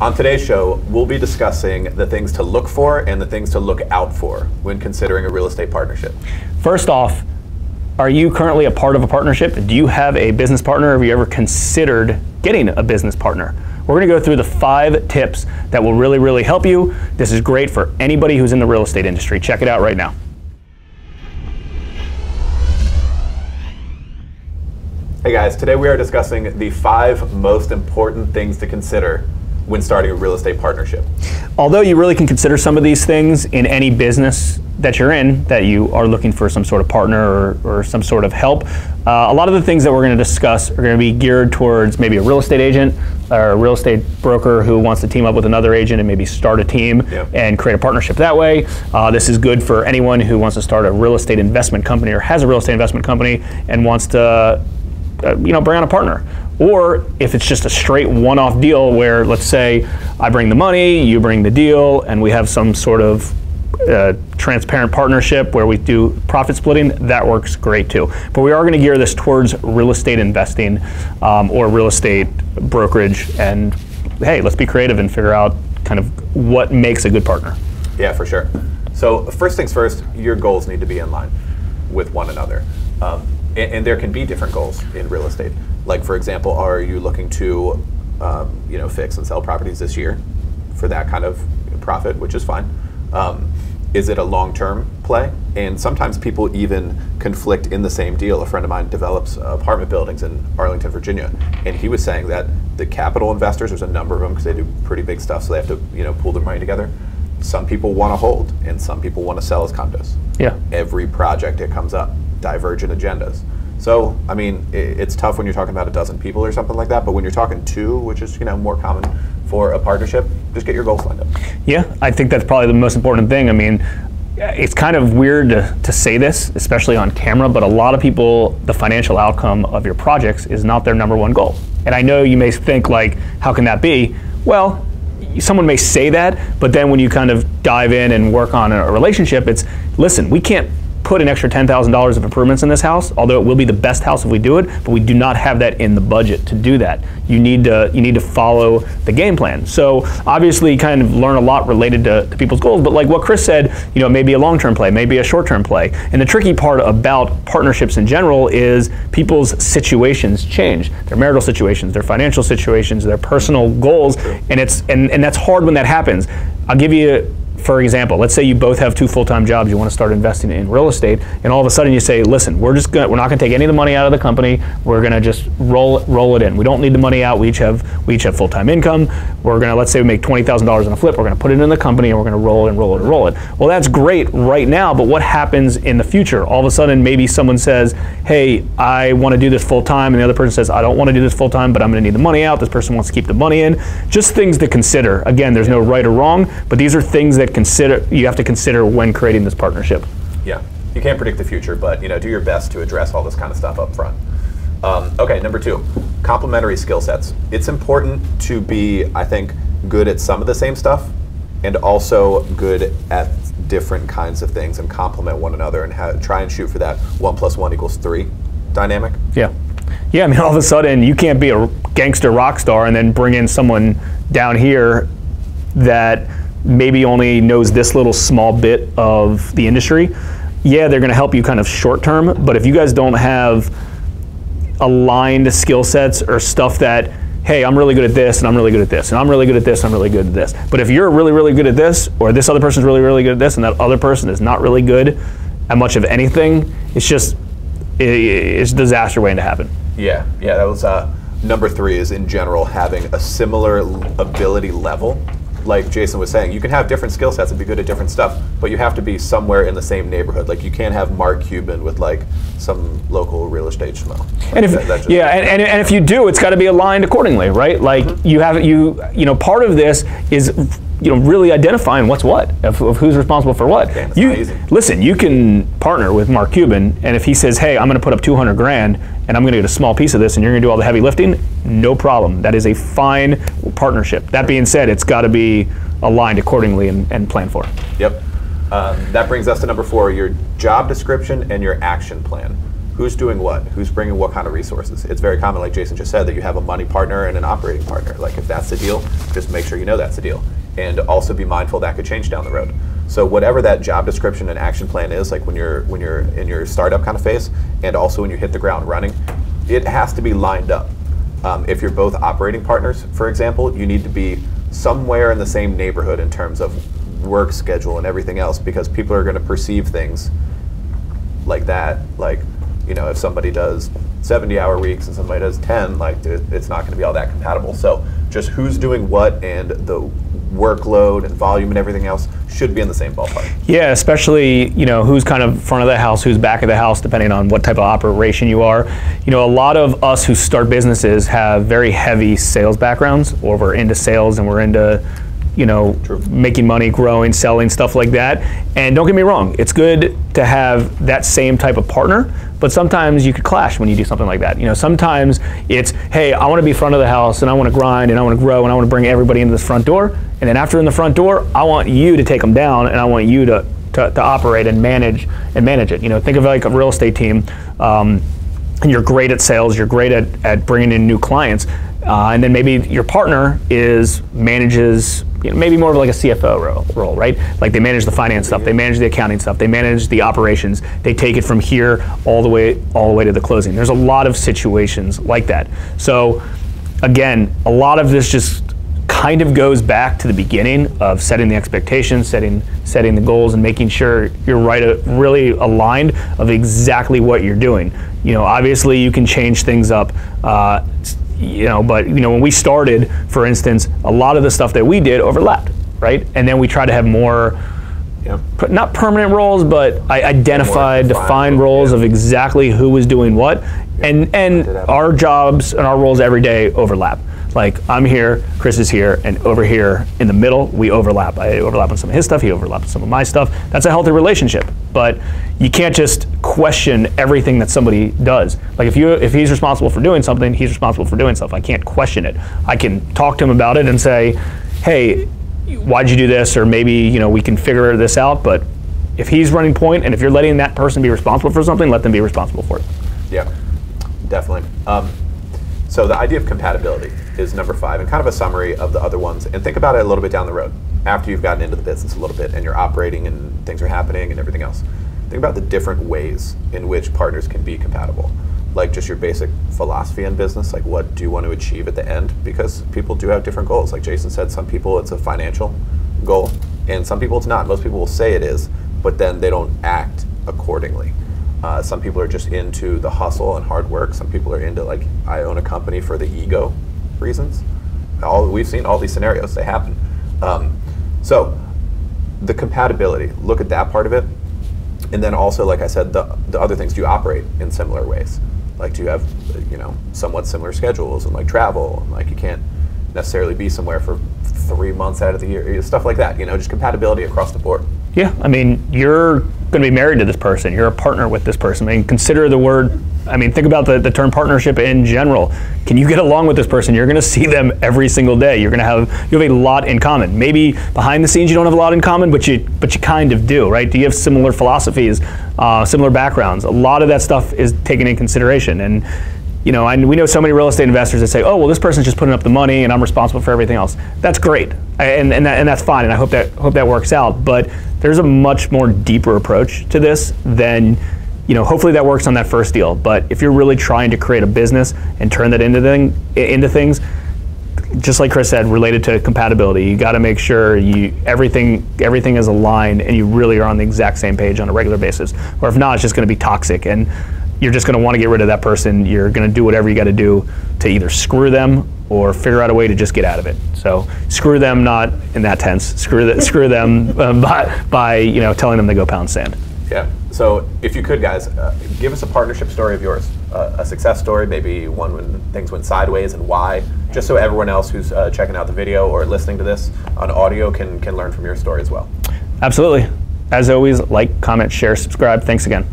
On today's show, we'll be discussing the things to look for and the things to look out for when considering a real estate partnership. First off, are you currently a part of a partnership? Do you have a business partner? Have you ever considered getting a business partner? We're going to go through the five tips that will really, really help you. This is great for anybody who's in the real estate industry. Check it out right now. Hey guys, today we are discussing the five most important things to consider when starting a real estate partnership. Although you really can consider some of these things in any business that you're in, that you are looking for some sort of partner or, or some sort of help, uh, a lot of the things that we're going to discuss are going to be geared towards maybe a real estate agent or a real estate broker who wants to team up with another agent and maybe start a team Yep. and create a partnership that way. Uh, this is good for anyone who wants to start a real estate investment company or has a real estate investment company and wants to uh, you know, bring on a partner. Or if it's just a straight one-off deal where, let's say, I bring the money, you bring the deal, and we have some sort of uh, transparent partnership where we do profit splitting, that works great too. But we are going to gear this towards real estate investing um, or real estate brokerage. And hey, let's be creative and figure out kind of what makes a good partner. Yeah, for sure. So, first things first, your goals need to be in line with one another. Um, and, and there can be different goals in real estate. Like, for example, are you looking to, um, you know, fix and sell properties this year for that kind of profit, which is fine. Um, is it a long-term play? And sometimes people even conflict in the same deal. A friend of mine develops apartment buildings in Arlington, Virginia, and he was saying that the capital investors, there's a number of them because they do pretty big stuff, so they have to, you know, pool their money together. Some people want to hold, and some people want to sell as condos Yeah. every project that comes up, divergent agendas. So, I mean, i it's tough when you're talking about a dozen people or something like that, but when you're talking two, which is, you know, more common for a partnership, just get your goals lined up. Yeah, I think that's probably the most important thing. I mean, eh, it's kind of weird to, to say this, especially on camera, but a lot of people, the financial outcome of your projects is not their number one goal. And I know you may think, like, how can that be? Well, someone may say that, but then when you kind of dive in and work on a relationship, it's listen, we can't put an extra $10,000 of improvements in this house, although it will be the best house if we do it, but we do not have that in the budget to do that. You need to you need to follow the game plan. So obviously kind of learn a lot related to, to people's goals, but like what Chris said, you know, maybe a long-term play, maybe a short-term play. And the tricky part about partnerships in general is people's situations change. Their marital situations, their financial situations, their personal goals, and it's and, and that's hard when that happens. I'll give you for example, let's say you both have two full-time jobs, you want to start investing in real estate, and all of a sudden you say, listen, we're just gonna, we're not going to take any of the money out of the company. We're going to just roll roll it in. We don't need the money out. We each have we each have full-time income. We're going to let's say we make twenty thousand dollars on a flip. We're going to put it in the company and we're going to roll it and roll it and roll it. Well, that's great right now, but what happens in the future? All of a sudden, maybe someone says, hey, I want to do this full-time, and the other person says, I don't want to do this full-time, but I'm going to need the money out. This person wants to keep the money in. Just things to consider. Again, there's no right or wrong, but these are things that consider you have to consider when creating this partnership. Yeah, you can't predict the future, but you know, do your best to address all this kind of stuff up front. Um, okay, number two, complementary skill sets. It's important to be, I think, good at some of the same stuff, and also good at different kinds of things, and complement one another, and ha- try and shoot for that one plus one equals three dynamic. Yeah. Yeah, I mean, all of a sudden, you can't be a gangster rock star and then bring in someone down here that maybe only knows this little small bit of the industry. Yeah, they're going to help you kind of short term, but if you guys don't have aligned skill sets or stuff that, hey, I'm really good at this and I'm really good at this and I'm really good at this I'm really good at this. But if you're really, really good at this or this other person's really, really good at this and that other person is not really good at much of anything, it's just, it, it's a disaster waiting to happen. Yeah, yeah, that was uh, number three. Is in general having a similar ability level. Like Jason was saying, you can have different skill sets and be good at different stuff, but you have to be somewhere in the same neighborhood. Like you can't have Mark Cuban with like some local real estate schmo. And if That- yeah, and, and, and if you do, it's got to be aligned accordingly, right? Like mm-hmm. you have you you know part of this is you know really identifying what's what of, of who's responsible for what. Damn, you listen, you can partner with Mark Cuban, and if he says, "Hey, I'm going to put up 200 grand, and I'm going to get a small piece of this, and you're going to do all the heavy lifting," no problem. That is a fine partnership. That being said, it's got to be aligned accordingly and, and planned for. Yep. Um, that brings us to number four: your job description and your action plan. who's doing what, who's bringing what kind of resources. It's very common, like Jason just said, that you have a money partner and an operating partner. Like if that's the deal, just make sure you know that's the deal, and also be mindful that could change down the road. So whatever that job description and action plan is, like when you're when you're in your startup kind of phase, and also when you hit the ground running, it has to be lined up. Um, if you're both operating partners, for example, you need to be somewhere in the same neighborhood in terms of work schedule and everything else, because people are going to perceive things like that. Like, you know, if somebody does 70 hour weeks and somebody does 10, like it's not going to be all that compatible. So just who's doing what and the workload and volume and everything else should be in the same ballpark. Yeah, especially you know who's kind of front of the house, who's back of the house, depending on what type of operation you are. You know, a lot of us who start businesses have very heavy sales backgrounds, or we're into sales and we're into you know, True. making money, growing, selling, stuff like that. And don't get me wrong, it's good to have that same type of partner, but sometimes you could clash when you do something like that. You know, sometimes it's, hey, I want to be front of the house and I want to grind and I want to grow and I want to bring everybody into this front door. And then after in the front door, I want you to take them down and I want you to, to, to operate and manage and manage it. You know, think of like a real estate team. Um, and you're great at sales, you're great at, at bringing in new clients, uh, and then maybe your partner is manages you know, maybe more of like a CFO role, role, right? Like they manage the finance stuff, they manage the accounting stuff, they manage the operations, they take it from here all the way all the way to the closing. There's a lot of situations like that. So again, a lot of this just kind of goes back to the beginning of setting the expectations, setting setting the goals, and making sure you're right, uh, really aligned of exactly what you're doing. You know, obviously you can change things up. Uh, you know, but you know, when we started, for instance, a lot of the stuff that we did overlapped, right? And then we tried to have more. Yeah. Not permanent roles, but I identified, defined, defined roles yeah. of exactly who was doing what, and and our jobs and our roles every day overlap. Like I'm here, Chris is here, and over here in the middle, we overlap. I overlap on some of his stuff, he overlaps on some of my stuff. That's a healthy relationship. But you can't just question everything that somebody does. Like if you if he's responsible for doing something, he's responsible for doing stuff. I can't question it. I can talk to him about it and say, hey, why'd you do this? Or maybe, you know, we can figure this out, but if he's running point and if you're letting that person be responsible for something, let them be responsible for it. Yeah, definitely. Um, so the idea of compatibility is number five, and kind of a summary of the other ones. And think about it a little bit down the road, after you've gotten into the business a little bit and you're operating and things are happening and everything else. Think about the different ways in which partners can be compatible. Like just your basic philosophy in business, like what do you want to achieve at the end? Because people do have different goals. Like Jason said, some people it's a financial goal, and some people it's not. Most people will say it is, but then they don't act accordingly. Uh, some people are just into the hustle and hard work. Some people are into like I own a company for the ego reasons. All we've seen all these scenarios they happen. Um, so the compatibility, look at that part of it, and then also, like I said, the the other things. Do you operate in similar ways? Like, do you have you know somewhat similar schedules and like travel and like you can't necessarily be somewhere for three months out of the year, stuff like that. You know, just compatibility across the board. Yeah, I mean, you're going to be married to this person. You're a partner with this person. I mean, consider the word. I mean, think about the, the term partnership in general. Can you get along with this person? You're going to see them every single day. You're going to have you have a lot in common. Maybe behind the scenes you don't have a lot in common, but you but you kind of do, right? Do you have similar philosophies, uh, similar backgrounds? A lot of that stuff is taken in consideration, and you know, and we know so many real estate investors that say, oh, well, this person's just putting up the money and I'm responsible for everything else. That's great. And, and, that, and that's fine. And I hope that, hope that works out. But there's a much more deeper approach to this than, you know, hopefully that works on that first deal. But if you're really trying to create a business and turn that into, thing, into things, just like Chris said, related to compatibility, you got to make sure you everything everything is aligned and you really are on the exact same page on a regular basis. Or if not, it's just going to be toxic. And you're just going to want to get rid of that person. You're going to do whatever you got to do to either screw them or figure out a way to just get out of it. So screw them, not in that tense. Screw the, screw them uh, by, by you know telling them to go pound sand. Yeah. So if you could, guys, uh, give us a partnership story of yours, uh, a success story, maybe one when things went sideways and why, just so everyone else who's uh, checking out the video or listening to this on audio can can learn from your story as well. Absolutely. As always, like, comment, share, subscribe. Thanks again.